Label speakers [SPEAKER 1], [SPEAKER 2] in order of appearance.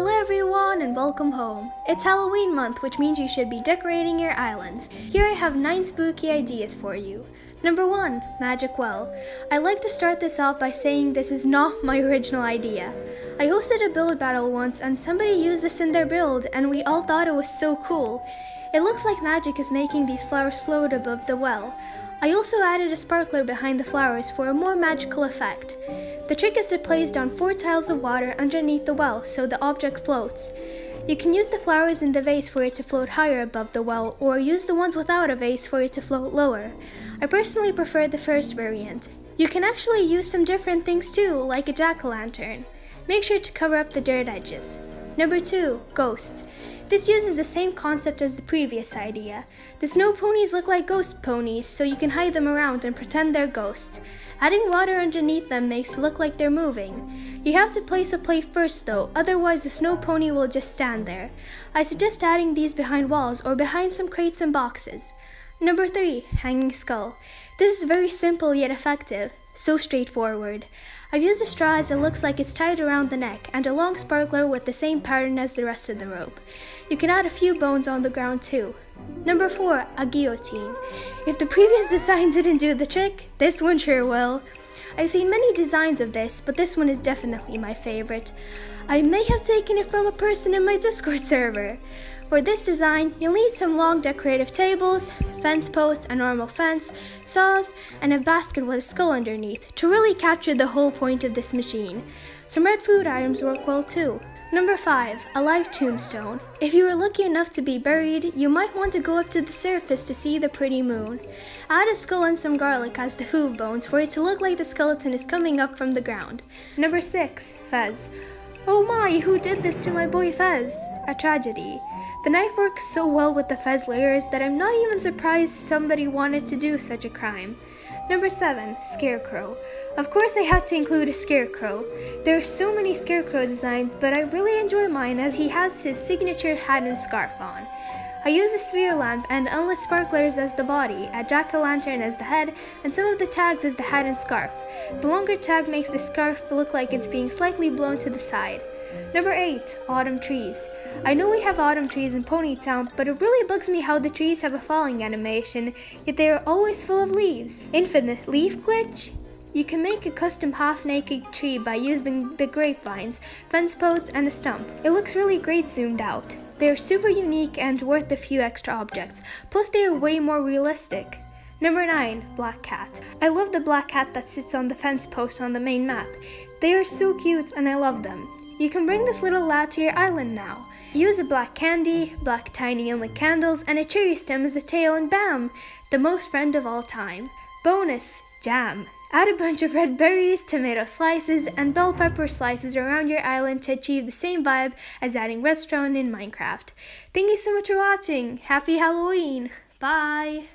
[SPEAKER 1] Hello everyone and welcome home. It's Halloween month, which means you should be decorating your islands. Here I have 9 spooky ideas for you. Number 1. Magic Well. I like to start this off by saying this is not my original idea. I hosted a build battle once and somebody used this in their build and we all thought it was so cool. It looks like magic is making these flowers float above the well. I also added a sparkler behind the flowers for a more magical effect. The trick is to place down four tiles of water underneath the well so the object floats. You can use the flowers in the vase for it to float higher above the well, or use the ones without a vase for it to float lower. I personally prefer the first variant. You can actually use some different things too, like a jack-o'-lantern. Make sure to cover up the dirt edges. Number 2. Ghosts. This uses the same concept as the previous idea. The snow ponies look like ghost ponies, so you can hide them around and pretend they're ghosts. Adding water underneath them makes it look like they're moving. You have to place a plate first though, otherwise the snow pony will just stand there. I suggest adding these behind walls or behind some crates and boxes. Number 3. Hanging Skull. This is very simple yet effective. So straightforward. I've used a straw as it looks like it's tied around the neck and a long sparkler with the same pattern as the rest of the rope. You can add a few bones on the ground too. Number 4. A guillotine. If the previous design didn't do the trick, this one sure will. I've seen many designs of this, but this one is definitely my favorite. I may have taken it from a person in my Discord server. For this design, you'll need some long decorative tables, fence posts, a normal fence, saws, and a basket with a skull underneath to really capture the whole point of this machine. Some red food items work well too. Number 5. A live tombstone. If you are lucky enough to be buried, you might want to go up to the surface to see the pretty moon. Add a skull and some garlic as the hoof bones for it to look like the skeleton is coming up from the ground. Number 6. Fez. Oh my, who did this to my boy Fez? A tragedy. The knife works so well with the fez layers that I'm not even surprised somebody wanted to do such a crime. Number 7. Scarecrow. Of course I had to include a scarecrow. There are so many scarecrow designs, but I really enjoy mine as he has his signature hat and scarf on. I use a sphere lamp and unlit sparklers as the body, a jack-o'-lantern as the head, and some of the tags as the hat and scarf. The longer tag makes the scarf look like it's being slightly blown to the side. Number 8. Autumn Trees. I know we have autumn trees in Pony Town, but it really bugs me how the trees have a falling animation, yet they are always full of leaves. Infinite leaf glitch? You can make a custom half-naked tree by using the grapevines, fence posts, and a stump. It looks really great zoomed out. They are super unique and worth a few extra objects, plus they are way more realistic. Number 9. Black Cat. I love the black cat that sits on the fence post on the main map. They are so cute and I love them. You can bring this little lad to your island now. Use a black candy, black tiny inlet candles, and a cherry stem as the tail and bam! The most friend of all time. Bonus, jam. Add a bunch of red berries, tomato slices, and bell pepper slices around your island to achieve the same vibe as adding redstone in Minecraft. Thank you so much for watching. Happy Halloween. Bye.